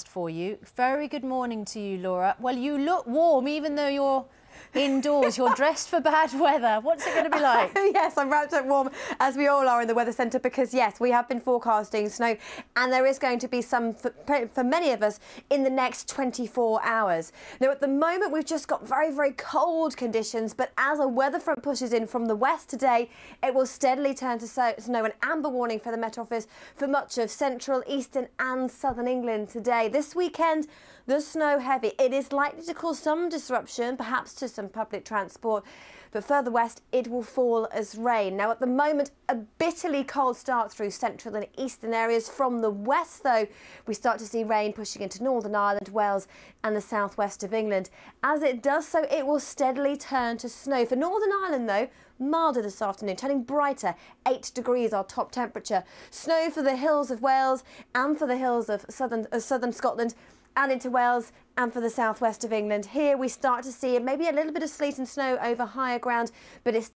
for you. Very good morning to you, Laura. Well, you look warm even though you're indoors. You're dressed for bad weather. What's it going to be like? yes, I'm wrapped up warm, as we all are in the weather centre, because yes, we have been forecasting snow, and there is going to be some for, for, many of us in the next 24 hours. Now, at the moment, we've just got very, very cold conditions, but as a weather front pushes in from the west today, it will steadily turn to snow. An amber warning for the Met Office for much of central, eastern, and southern England today. This weekend, the snow heavy. It is likely to cause some disruption, perhaps to some public transport. But further west, it will fall as rain. Now, at the moment, a bitterly cold start through central and eastern areas. From the west, though, we start to see rain pushing into Northern Ireland, Wales, and the southwest of England. As it does so, it will steadily turn to snow. For Northern Ireland, though, milder this afternoon, turning brighter. 8 degrees our top temperature. Snow for the hills of Wales and for the hills of southern, uh, southern Scotland and into Wales and for the southwest of England. Here we start to see maybe a little bit of sleet and snow over higher ground, but it's